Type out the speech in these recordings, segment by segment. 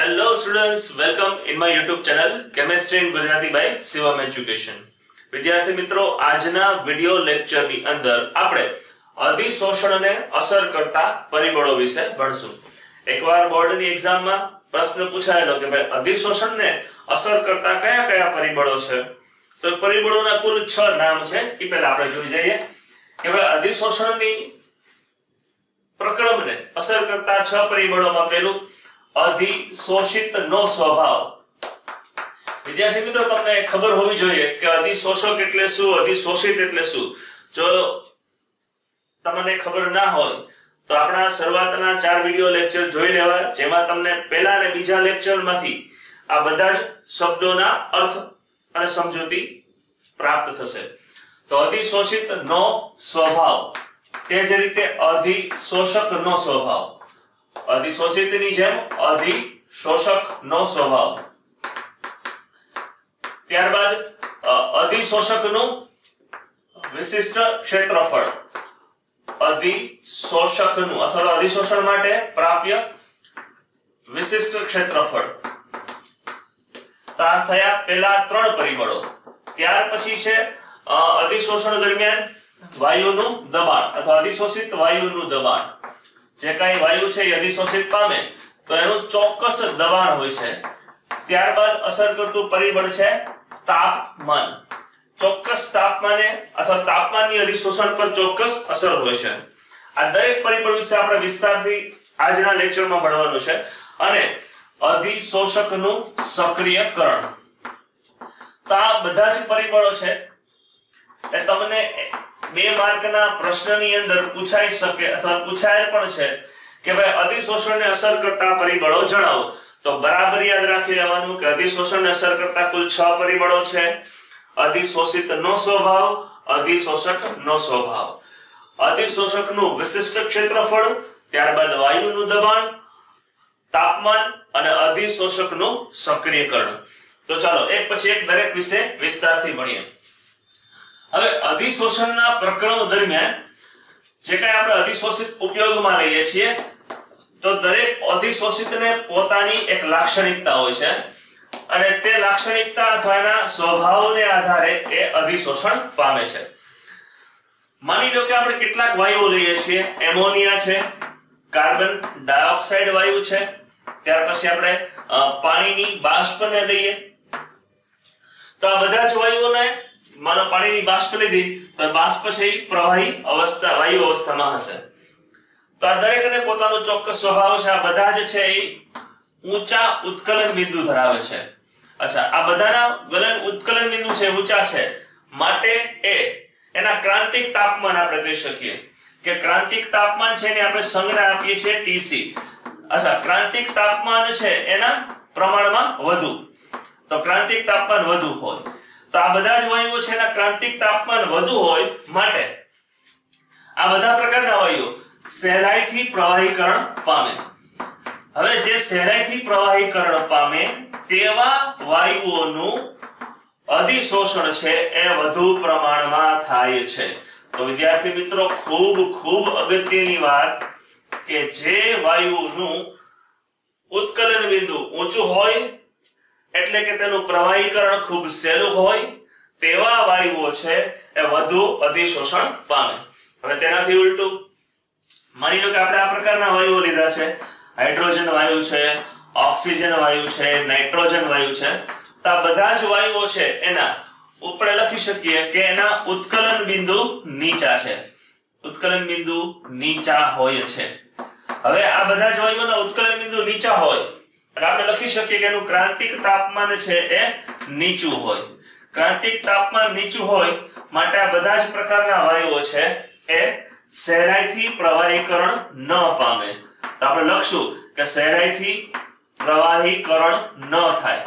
Hello students welcome in my YouTube channel chemistry in Gujarati by Shivam Education વિદ્યાર્થી મિત્રો, આજના video લેક્ચરની અંદર આપણે અધિશોષણને અસર કરતા પરિબળો વિશે ભણશું. એકવાર બોર્ડની એક્ઝામમાં પ્રશ્ન પૂછાયેલો કે ભાઈ, અધિશોષણને અસર કરતા કયા કયા પરિબળો છે? તો પરિબળોના કુલ 6 નામ છે. એ પહેલા આપણે જોઈ જઈએ કે ભાઈ, અધિશોષણની પ્રક્રમને અસર કરતા છ પરિબળોમાં પહેલું અધિશોષિત નો સ્વભાવ. વિદ્યાર્થી મિત્રો, તમને ખબર હોવી જોઈએ કે અધિશોષક એટલે શું, અધિશોષિત એટલે શું? જો તમને ખબર ના હોય, તો આપણા શરૂઆતના ચાર વિડિયો લેક્ચર જોઈ લેવા, જેમાં તમને પહેલા અને બીજા લેક્ચરમાંથી આ બધા જ શબ્દોના અર્થ અને સમજૂતી પ્રાપ્ત થશે. તો અધિશોષિત નો સ્વભાવ. તે જ રીતે અધિશોષક નો સ્વભાવ. અધિશોષિતની જેમ અધિશોષક નો સ્વભાવ. ત્યારબાદ અધિશોષકનું વિશિષ્ટ ક્ષેત્રફળ. અધિશોષકનું, અથવા તો અધિશોષણ માટે પ્રાપ્ય વિશિષ્ટ ક્ષેત્રફળ. તાસ થયા પહેલા ત્રણ પરિબળો. ત્યાર પછી છે અધિશોષણ દરમિયાન વાયુનું દબાણ, અથવા અધિશોષિત વાયુનું દબાણ. જે કાંઈ વાયુ છે એ અધિશોષિત પામે, તો એનું ચોક્કસ દબાણ હોય છે. ત્યારબાદ અસર કરતું પરિબળ છે તાપમાન. ચોક્કસ તાપમાને અથવા તાપમાનની અધિશોષણ પર ચોક્કસ અસર હોય છે. આ દરેક પરિબળ વિશે આપણે વિસ્તારથી આજના લેક્ચરમાં ભણવાનું છે અને અધિશોષકનું સક્રિયકરણ. તો આ બધા જ પરિબળો છે. એ તમને બે માર્કના પ્રશ્નની અંદર પૂછાઈ શકે અથવા પૂછાયેલ પણ છે કે ભાઈ અધિશોષણને અસર કરતા પરિબળો જણાવો. તો બરાબર યાદ રાખી લેવાનું કે અધિશોષણને અસર કરતા કુલ છ પરિબળો છે. અધિશોષિત નો સ્વભાવ, અધિશોષક નો સ્વભાવ. અધિશોષકનું વિશિષ્ટ ક્ષેત્રફળ, ત્યારબાદ વાયુનું દબાણ, તાપમાન અને અધિશોષકનું સક્રિયકરણ. તો ચાલો એક પછી એક દરેક વિશે વિસ્તારથી ભણીએ. હવે અધિશોષણના પ્રક્રમ દરમિયાન જે કાંઈ આપણે અધિશોષિત ઉપયોગમાં લઈએ છીએ, તો દરેક અધિશોષિતને પોતાની એક લાક્ષણિકતા હોય છે અને તે લાક્ષણિકતા અથવા એના સ્વભાવને આધારે એ અધિશોષણ પામે છે. માની લો કે આપણે કેટલાક વાયુઓ લઈએ છીએ. એમોનિયા છે, કાર્બન ડાયોક્સાઇડ વાયુ છે. ત્યાર પછી આપણે પાણીની બાષ્પને લઈએ. તો આ બધા જ વાયુઓને માનો પાણીની બાષ્પ લીધી, તો બાષ્પ છે એ પ્રવાહી અવસ્થા, વાયુ અવસ્થામાં હશે. તો આ દરેકને પોતાનો ચોક્કસ સ્વભાવ છે, આ બધા જ છે એ ઊંચા ઉત્કલન બિંદુ ધરાવે છે. અચ્છા, આ બધાના ગલન ઉત્કલન બિંદુ છે, ઊંચા છે. માટે એ, એના ક્રાંતિક તાપમાન આપણે કહી શકીએ કે ક્રાંતિક તાપમાન છે ને આપણે સંજ્ઞા આપીએ છીએ ટીસી. અચ્છા, ક્રાંતિક તાપમાન છે એના પ્રમાણમાં વધુ. તો ક્રાંતિક તાપમાન વધુ હોય. તો આ બધા જ વાયુઓ છે એના ક્રાંતિક તાપમાન વધુ હોય માટે. આ બધા પ્રકારના વાયુઓ સહેલાઈથી પ્રવાહીકરણ પામે. હવે જે સહેલાઈથી પ્રવાહીકરણ પામે તેવા વાયુઓનું અધિશોષણ છે એ વધુ પ્રમાણમાં થાય છે. તો વિદ્યાર્થી મિત્રો, ખૂબ ખૂબ અગત્યની વાત કે જે વાયુનું ઉત્કલન બિંદુ ઊંચું હોય એટલે કે તેનું પ્રવાહીકરણ ખૂબ સહેલું હોય, તેવા વાયુઓ છે એ વધુ અધિશોષણ પામે. હવે તેનાથી ઉલટું, માની લો કે આપણે આ પ્રકારના વાયુઓ લીધા છે. હાઇડ્રોજન વાયુ છે, ઓક્સિજન વાયુ છે, નાઇટ્રોજન વાયુ છે. તો આ બધા જ વાયુઓ છે એના ઉપર લખી શકીએ કે એના ઉત્કલન બિંદુ નીચા છે. ઉત્કલન બિંદુ નીચા હોય છે. હવે આ બધા જ વાયુઓના ઉત્કલન બિંદુ નીચા હોય. એટલે આપણે લખી શકીએ કે એનું ક્રાંતિક તાપમાન છે એ નીચું હોય. ક્રાંતિક તાપમાન નીચું હોય માટે આ બધા જ પ્રકારના વાયુઓ છે એ સહેલાઈથી પ્રવાહીકરણ ન પામે. તો આપણે લખશું કે સહેલાઈથી પ્રવાહીકરણ ન થાય.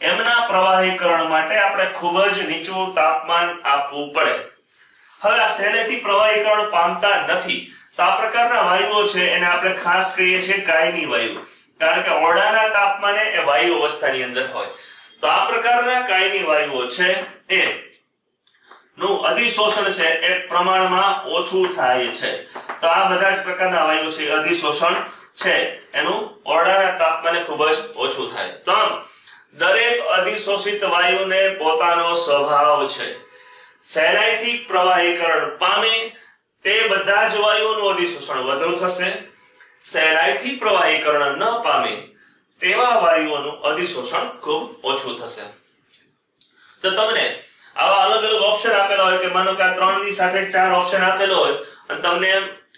એમના પ્રવાહીકરણ માટે આપણે ખૂબ જ નીચું તાપમાન આપવું પડે. હવે આ સહેલાઈથી પ્રવાહીકરણ પામતા નથી. તો આ પ્રકારના વાયુઓ છે એને આપણે ખાસ કહીએ છીએ કાયમી વાયુ. કારણ કે ઓરડાના તાપમાને એ વાયુ અવસ્થાની અંદર હોય. તો આ પ્રકારના કાયમી વાયુઓ છે એ. નું અધિશોષણ છે એ પ્રમાણમાં ઓછું થાય છે. તો આ બધા જ પ્રકારના વાયુ છે અધિશોષણ છે. એનું ઓરડાના તાપમાને ખૂબ જ ઓછું થાય. તો દરેક અધિશોષિત વાયુને પોતાનો સ્વભાવ છે. સહેલાઈથી પ્રવાહીકરણ પામે તે બધા જ વાયુઓનું અધિશોષણ વધુ થશે. સહેલાઈથી પ્રવાહીકરણ ન પામે, તેવા વાયુઓનું અધિશોષણ ખૂબ ઓછું થશે. તો તમને આવા અલગ અલગ ઓપ્શન આપેલા હોય કે માનો કે આ ત્રણની સાથે ચાર ઓપ્શન આપેલો હોય, અને તમને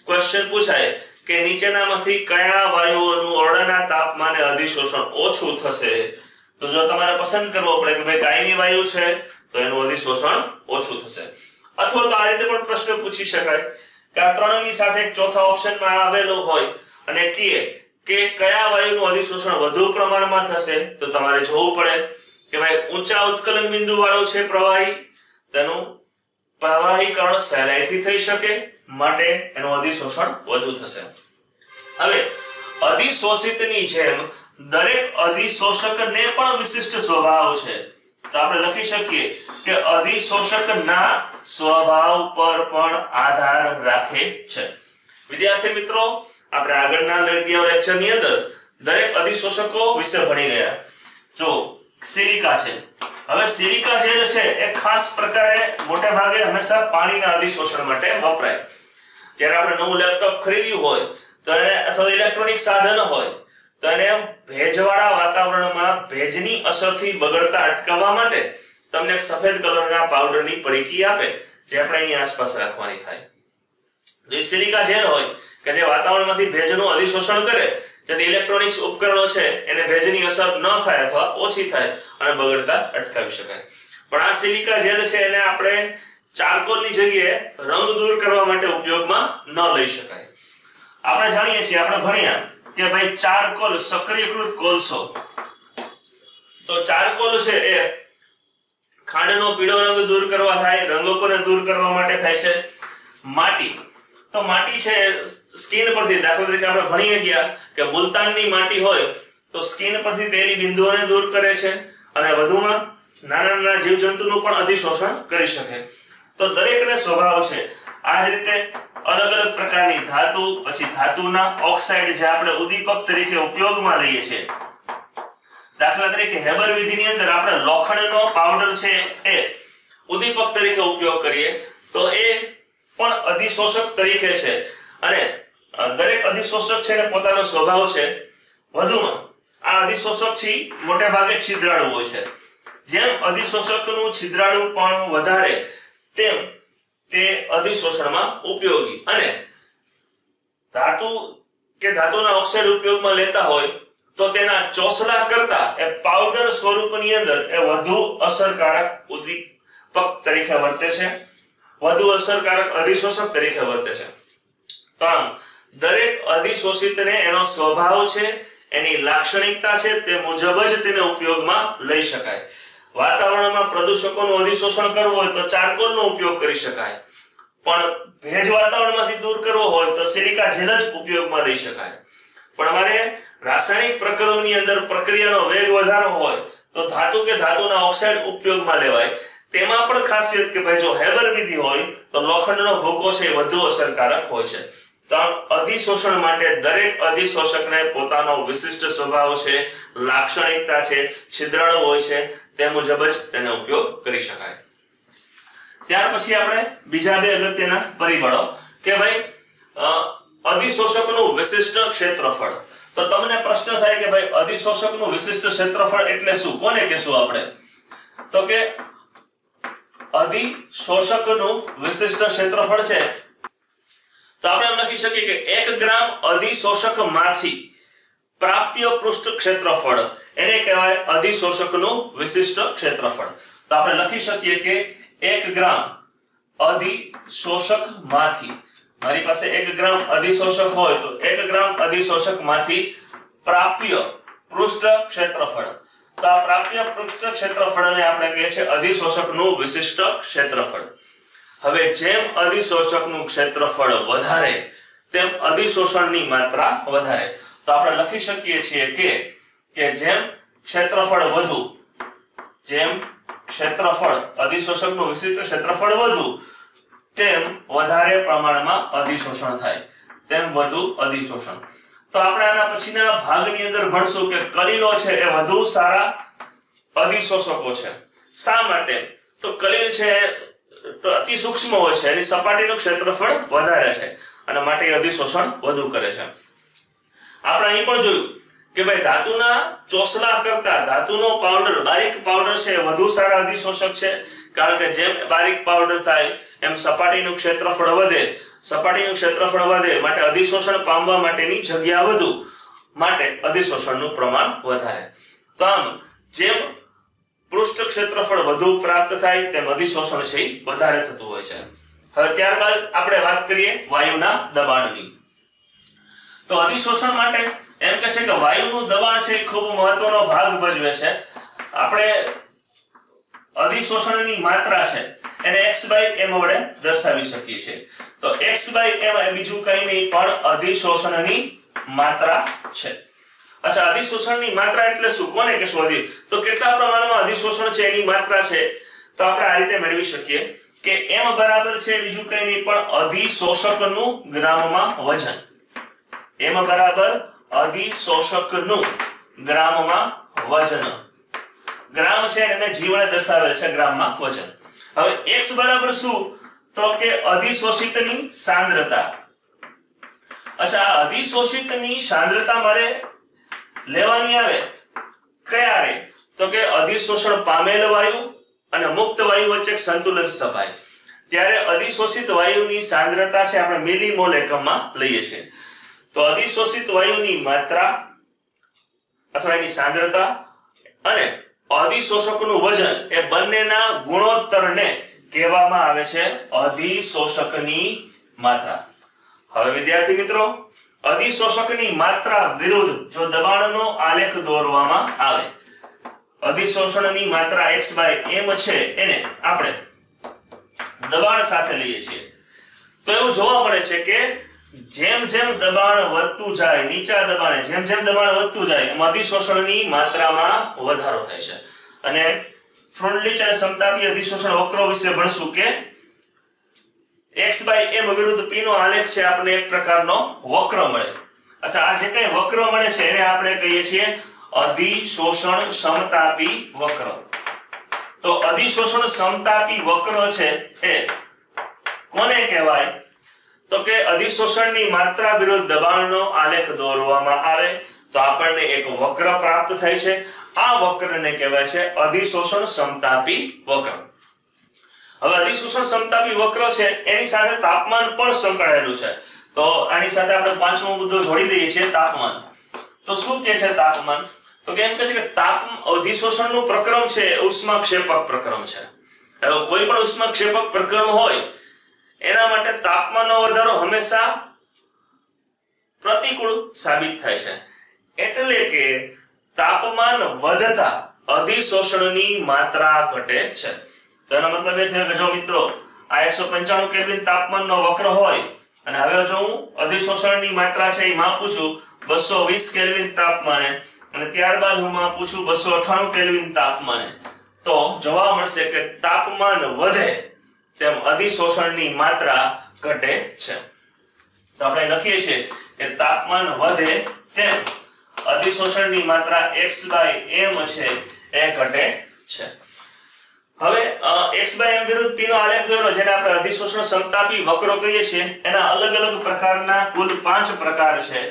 ક્વેશ્ચન પૂછાય કે નીચેનામાંથી કયા વાયુઓનું ઓરડાના તાપમાને અધિશોષણ ઓછું થશે, તો જો તમારે પસંદ કરવો પડે કે ભાઈ કાયમી વાયુ છે, તો એનું અધિશોષણ ઓછું થશે. અથવા તો આ રીતે પણ પ્રશ્ન પૂછી શકાય કે આ ત્રણની સાથે ચોથા ઓપ્શનમાં આવેલો હોય અને કે કે કયા વાયુનું અધિશોષણ વધુ પ્રમાણમાં થશે, તો તમારે જોવું પડે કે ભાઈ ઊંચા ઉત્કલન બિંદુ વાળો છે પ્રવાહી, તેનું પ્રવાહીકરણ સહેલાઈથી થઈ શકે, માટે એનું અધિશોષણ વધુ થશે. હવે, અધિશોષિતની જેમ દરેક અધિશોષકને પણ વિશિષ્ટ સ્વભાવ છે. તો આપણે લખી શકીએ કે અધિશોષકના સ્વભાવ પર પણ આધાર રાખે છે. વિદ્યાર્થી મિત્રો આપણે આગળના લેક્ચરની અંદર દરેક અધિશોષકો વિશે ભણી ગયા. જો, સિલિકા છે. હવે સિલિકા જે છે, એ ખાસ પ્રકારે મોટે ભાગે હંમેશા પાણીના અધિશોષણ માટે વપરાય. જ્યારે આપણે નવું લેપટોપ ખરીદ્યું હોય, તો એને અથવા ઇલેક્ટ્રોનિક સાધન હોય, તો એને ભેજવાળા વાતાવરણમાં ભેજની અસરથી બગડતા અટકાવવા માટે તમને સફેદ કલરના પાવડરની પડીકી આપે, જે આપણે અહીં આસપાસ રાખવાની થાય. જે સિલિકા જેલ હોય, કે જે વાતાવરણમાંથી ભેજનું અધિશોષણ કરે, જેથી ઇલેક્ટ્રોનિક્સ ઉપકરણો છે, એને ભેજની અસર ન થાય અથવા ઓછી થાય અને બગડતા અટકાવી શકાય. પણ આ સિલિકા જેલ છે, એને આપણે ચારકોલની જગ્યાએ રંગ દૂર કરવા માટે ઉપયોગમાં ન લઈ શકાય. આપણે જાણીએ છીએ, આપણે ભણ્યા કે ભાઈ ચારકોલ સક્રિયકૃત કોલસો. તો ચારકોલ છે એ ખાંડનો પીળો રંગ દૂર કરવા થાય રંગકોને દૂર કરવા માટે થાય છે. માટી. તો માટી છે, સ્કિન પરથી દાખલા તરીકે આપણે ભણીએ ગયા કે મુલતાનની માટી હોય તો સ્કિન પરથી તેલી બિંદુઓને દૂર કરે છે અને વધુમાં નાના નાના જીવજંતુનું પણ અધિશોષણ કરી શકે. તો દરેકને સ્વભાવ છે. આ જ રીતે અલગ અલગ પ્રકારની ધાતુ, પછી ધાતુના ઓક્સાઇડ જે આપણે ઉદ્દીપક તરીકે ઉપયોગમાં લઈએ છીએ. દાખલા તરીકે હેબર વિધિની અંદર આપણે લોખંડનો પાવડર છે એ ઉદ્દીપક તરીકે ઉપયોગ કરીએ તો એ પણ અધિશોષક તરીકે છે. અને દરેક અધિશોષક છે ને પોતાનો સ્વભાવ છે. વધુમાં, આ અધિશોષક છે મોટે ભાગે છિદ્રાળુ હોય છે. જેમ અધિશોષકનું છિદ્રાળુ પણ વધારે, તેમ તે અધિશોષણમાં ઉપયોગી. અને, ધાતુ કે ધાતુના ઓક્સાઇડ ઉપયોગમાં લેતા હોય, તો તેના ચોસલા કરતા એ પાવડર સ્વરૂપની અંદર એ વધુ અસરકારક ઉદ્દીપક તરીકે વર્તે છે. વધુ અસરકારક અધિશોષક તરીકે વર્તે છે. ત્રણ, દરેક અધિશોષિતને એનો સ્વભાવ છે, એની લાક્ષણિકતા છે, તે મુજબ જ તેને ઉપયોગમાં લઈ શકાય. વાતાવરણમાં પ્રદૂષકોનું અધિશોષણ કરવું હોય તો ચારકોલનો ઉપયોગ કરી શકાય. પણ ભેજ વાતાવરણમાંથી દૂર કરવો હોય તો સિલિકા જેલ જ ઉપયોગમાં લઈ શકાય. પણ અમારે રાસાયણિક પ્રક્રિયાની અંદર પ્રક્રિયાનો વેગ વધારો હોય તો ધાતુ કે ધાતુના ઓક્સાઇડ ઉપયોગમાં લેવાય. તેમાં પણ ખાસિયત કે ભાઈ જો હેબર વિધિ હોય, તો લોખંડનો ભૂકો છે એ વધુ અસરકારક હોય છે. અધિશોષણ માટે દરેક અધિશોષકને પોતાનો વિશિષ્ટ સ્વભાવ છે, લાક્ષણિકતા છે, છિદ્રાળુ હોય છે, તે મુજબ જ તેનો ઉપયોગ કરી શકાય. ત્યાર પછી આપણે બીજા બે અગત્યના પરિબળો કે ભાઈ અધિશોષકનું વિશિષ્ટ ક્ષેત્રફળ. તો તમને પ્રશ્ન થાય કે ભાઈ, અધિશોષકનું વિશિષ્ટ ક્ષેત્રફળ એટલે શું? કોને કહેશું આપણે? તો કે અધિશોષકનું વિશિષ્ટ ક્ષેત્રફળ છે. તો આપણે એમ લખી શકીએ કે એક ગ્રામ અધિશોષકમાંથી પ્રાપ્ય પૃષ્ઠ ક્ષેત્રફળ, એને કહેવાય અધિશોષકનું વિશિષ્ટ ક્ષેત્રફળ. તો આપણે લખી શકીએ કે એક ગ્રામ અધિશોષકમાંથી, મારી પાસે એક ગ્રામ અધિશોષક હોય તો એક ગ્રામ અધિશોષકમાંથી પ્રાપ્ય પૃષ્ઠ ક્ષેત્રફળ. તો આ પ્રાપ્ય પૃષ્ઠ ક્ષેત્રફળને આપણે કહે છે અધિશોષકનું વિશિષ્ટ ક્ષેત્રફળ. હવે જેમ અધિશોષકનું ક્ષેત્રફળ વધારે, તેમ અધિશોષણની માત્રા વધારે. તો આપણે લખી શકીએ છીએ કે કે જેમ ક્ષેત્રફળ વધુ, જેમ ક્ષેત્રફળ, અધિશોષકનું વિશિષ્ટ ક્ષેત્રફળ વધુ, તેમ વધારે પ્રમાણમાં અધિશોષણ થાય. તેમ વધુ અધિશોષણ. તો આપણે આના પછીના ભાગની અંદર ભણશું કે કલીલો છે એ વધુ સારા અધિશોષકો છે. શા માટે? તો કલીલ છે અતિ સૂક્ષ્મ હોય છે, એની સપાટીનું ક્ષેત્રફળ વધારે છે અને માટે અધિશોષણ વધુ કરે છે. આપણે અહીં પણ જોયું કે ભાઈ ધાતુના ચોસલા કરતા ધાતુનો પાવડર બારીક પાવડર છે વધુ સારા અધિશોષક છે. કારણ કે જેમ બારીક પાવડર થાય, એમ સપાટીનું ક્ષેત્રફળ વધે સપાટીનું ક્ષેત્રફળ વધે માટે અધિશોષણ પામવા માટેની જગ્યા વધુ, માટે અધિશોષણનું પ્રમાણ વધારે. તો આમ જેમ પૃષ્ઠ ક્ષેત્રફળ વધુ પ્રાપ્ત થાય, તેમ અધિશોષણ છે વધારે થતું હોય છે. હવે ત્યારબાદ આપણે વાત કરીએ વાયુના દબાણની. તો અધિશોષણ માટે એમ કે છે કે વાયુનું દબાણ છે ખૂબ મહત્વનો ભાગ ભજવે છે. આપણે અધિશોષણની માત્રા છે. એને x m વડે દર્શાવી શકીએ છીએ. તો x m એ બીજું કંઈ નહીં, પણ અધિશોષણની માત્રા છે. અચ્છા, અધિશોષણની માત્રા એટલે શું? કોને કહેશું અધિ તો કેટલા પ્રમાણમાં અધિશોષણ છે એની માત્રા છે? તો આપણે આ રીતે મેળવી શકીએ કે m બરાબર છે બીજું કંઈ નહીં, પણ અધિશોષકનું ગ્રામમાં વજન. m બરાબર અધિશોષકનું ગ્રામમાં વજન. ગ્રામ છે એને g વડે દર્શાવેલ છે ગ્રામમાં વજન હવે x બરાબર શું? તો કે અધિશોષિતની સાંદ્રતા. અચ્છા અધિશોષિતની સાંદ્રતા મારે લેવાની આવે? ક્યારે તો કે અધિશોષણ પામેલ વાયુ અને મુક્ત વાયુ વચ્ચે સંતુલન સ્થપાય ત્યારે અધિશોષિત વાયુની સાંદ્રતા છે આપણે મિલીમોલ એકમમાં લઈએ છીએ. તો અધિશોષિત વાયુની માત્રા અથવા એની સાંદ્રતા અને અધિશોષકનું વજન એ બંનેના ગુણોત્તરને કહેવામાં આવે છે અધિશોષકની માત્રા. હવે વિદ્યાર્થી મિત્રો, અધિશોષકની માત્રા વિરુદ્ધ જો દબાણનો આલેખ દોરવામાં આવે, અધિશોષણની માત્રા x m છે એને આપણે દબાણ સાથે લઈએ છીએ. તો એવું જોવા મળે છે કે જેમ જેમ દબાણ વધતું જાય, નીચા દબાણે જેમ જેમ દબાણ વધતું જાય, એમ અધિશોષણની માત્રામાં વધારો થાય છે. અને ફ્રુન્ડલીચ અને સમતાપી અધિશોષણ વક્રો વિશે ભણશું કે x m વિરુદ્ધ p નો આલેખ છે આપણે એક પ્રકારનો વક્ર મળે. અચ્છા, આ જે કઈ વક્ર મળે છે, એને આપણે કહીએ છીએ અધિશોષણ સમતાપી વક્ર. તો અધિશોષણ સમતાપી વક્ર છે એ કોને કહેવાય? તો કે અધિશોષણની માત્રા વિરુદ્ધ દબાણનો આલેખ દોરવામાં આવે તો આપણને એક વક્ર પ્રાપ્ત થાય છે. આ વક્રને કહેવાય છે અધિશોષણ સમતાપી વક્ર. હવે અધિશોષણ સમતાપી વક્ર છે, એની સાથે તાપમાન પણ સંકળાયેલું છે. તો આની સાથે આપણે પાંચમો મુદ્દો જોડી દઈએ છીએ, તાપમાન. તો શું કે છે તાપમાન? તો કે છે કે તાપ અધિશોષણનું પ્રક્રમ છે, ઉષ્માક્ષેપક પ્રક્રમ છે. કોઈ પણ ઉષ્માક્ષેપક પ્રક્રમ હોય એના માટે તાપમાનનો વધારો હંમેશા પ્રતિકૂળ સાબિત થાય છે. એટલે કે તાપમાન વધતા અધિશોષણની માત્રા ઘટે છે. તો મતલબ એ થયો કે જો મિત્રો, આ એકસો પંચાણું કેલ્વિન તાપમાનનો વક્ર હોય, અને હવે જો હું અધિશોષણની માત્રા છે એ માપું છું, બસો વીસ કેલ્વિન તાપમાને, અને ત્યારબાદ હું માપું છું બસો અઠાણું કેલ્વિન તાપમાને. તો જોવા મળશે કે તાપમાન વધે તેમ અધિશોષણની માત્રા ઘટે છે. તો આપણે લખીએ છીએ કે તાપમાન વધે તેમ અધિશોષણની માત્રા x m છે એ ઘટે છે. હવે x m વિરુદ્ધ p નો આલેખ દોરો, જેને આપણે અધિશોષણ સમતાપી વક્રો કહીએ છીએ. એના અલગ અલગ પ્રકારના કુલ પાંચ પ્રકાર છે.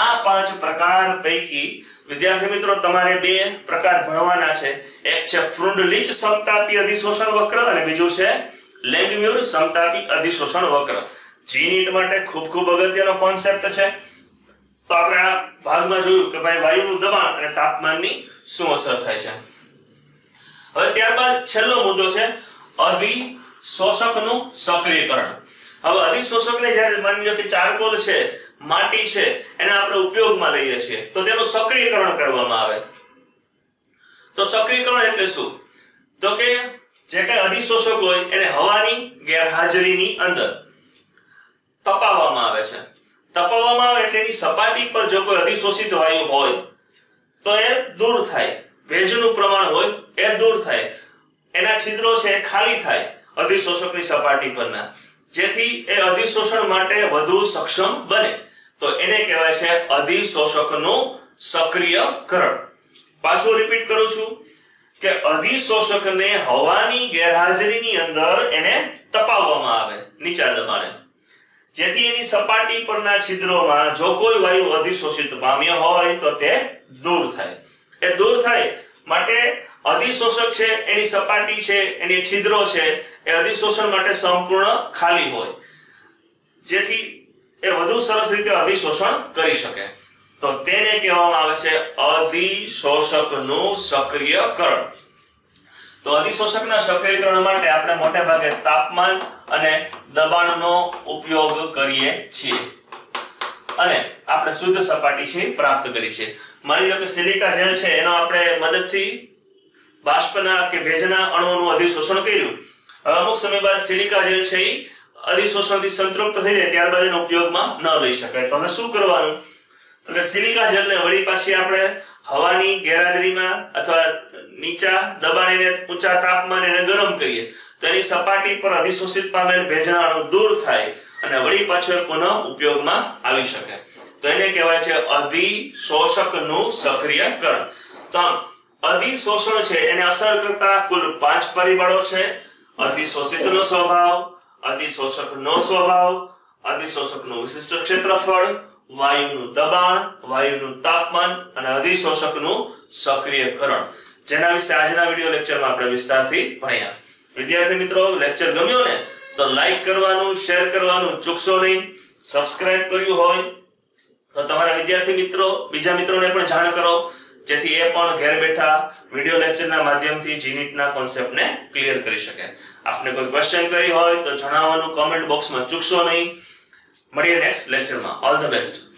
આ પાંચ પ્રકાર પૈકી, વિદ્યાર્થી મિત્રો, તમારે બે પ્રકાર ભણવાના છે. એક છે ફ્રુન્ડલીચ સમતાપી અધિશોષણ વક્ર અને બીજું છે લેંગમ્યુર સમતાપી અધિશોષણ વક્ર. જી નીટ માટે ખૂબ ખૂબ અગત્યનો કોન્સેપ્ટ છે. તો આપણે આ ભાગમાં જોયું કે ભાઈ વાયુનું દબાણ અને તાપમાનની શું અસર થાય છે. હવે ત્યારબાદ છેલ્લો મુદ્દો છે અધિશોષકનું સક્રિયકરણ. હવે અધિશોષકને જ્યારે માની લો કે ચારકોલ છે, માટી છે, એને આપણે ઉપયોગમાં લઈએ છીએ, તો તેનું સક્રિયકરણ કરવામાં આવે. તો સક્રિયકરણ એટલે શું? તો કે જે કઈ અધિશોષક હોય, એને હવાની ગેરહાજરીની અંદર તપાવવામાં આવે છે. તપાવવામાં આવે એટલે એની સપાટી પર જો કોઈ અધિશોષિત વાયુ હોય, તો એ દૂર થાય. ભેજનું પ્રમાણ હોય, એ દૂર થાય. એના છિદ્રો છે એ ખાલી થાય અધિશોષકની સપાટી પરના. જેથી એ અધિશોષણ માટે વધુ સક્ષમ બને. તો એને કહેવાય છે અધિશોષકનું સક્રિયકરણ. પાછું રિપીટ કરું છું. કે અધિશોષકને હવાની ગેરહાજરીની અંદર એને તપાવવામાં આવે, નીચા દબાણે. જેથી એની સપાટી પરના છિદ્રોમાં જો કોઈ વાયુ અધિશોષિત પામ્યો હોય તો તે દૂર થાય. એ દૂર થાય માટે અધિશોષક છે, એની સપાટી છે, એની છિદ્રો છે, એ અધિશોષણ માટે સંપૂર્ણ ખાલી હોય. જેથી એ વધુ સરસ રીતે અધિશોષણ કરી શકે. તો તેને કહેવામાં આવે છે અધિશોષકનું સક્રિયકરણ. તો અધિશોષકના સક્રિયકરણ માટે આપણે મોટે ભાગે તાપમાન અને દબાણનો ઉપયોગ કરીએ છીએ. અને આપણે શુદ્ધ સપાટી છે પ્રાપ્ત કરી છે. માની લો કે સિલિકા જેલ છે, એનો આપણે મદદથી બાષ્પના કે ભેજના અણુઓનું અધિશોષણ કર્યું. હવે અમુક સમય બાદ સિલિકા જેલ છે એ અધિશોષણથી સંતૃપ્ત થઈ જાય, ત્યારબાદ એનો ઉપયોગમાં ન લઈ શકાય. તો હવે શું કરવાનું? કે સિલિકા જેલને વળી પાછી આપણે હવાની ગેરહાજરીમાં અથવા નીચા દબાણીને ઊંચા તાપમાને એને ગરમ કરીએ. તેની સપાટી પર અધિશોષિત પામેલ ભેજાણુ દૂર થાય અને વળી પાછો પુનઃ ઉપયોગમાં આવી શકે. તો એને કહેવાય છે અધિશોષકનું સક્રિયકરણ. તો અધિશોષણ છે એને અસર કરતા કુલ પાંચ પરિબળો છે. અધિશોષિતનો સ્વભાવ, અધિશોષકનો સ્વભાવ, અધિશોષકનું વિશિષ્ટ ક્ષેત્રફળ વાયુનું દબાણ, વાયુનું તાપમાન અને અધિશોષકનું સક્રિયકરણ. જેના વિશે આજના વિડિયો લેક્ચરમાં આપણે વિસ્તારથી ભણ્યા. વિદ્યાર્થી મિત્રો, લેક્ચર ગમ્યો ને, તો લાઈક કરવાનું, શેર કરવાનું ચૂકશો નહીં. સબસ્ક્રાઇબ કર્યું હોય, તો તમારા વિદ્યાર્થી મિત્રો, બીજા મિત્રોને પણ જાણ કરો, જેથી એ પણ ઘેર બેઠા વિડિયો લેક્ચરના માધ્યમથી જીનીટના કોન્સેપ્ટને ક્લિયર કરી શકે. આપને કોઈ ક્વેશ્ચન કરી હોય, તો જણાવવાનું કોમેન્ટ બોક્સમાં ચૂકશો નહીં. મળીએ નેક્સ્ટ લેક્ચરમાં ઓલ ધ બેસ્ટ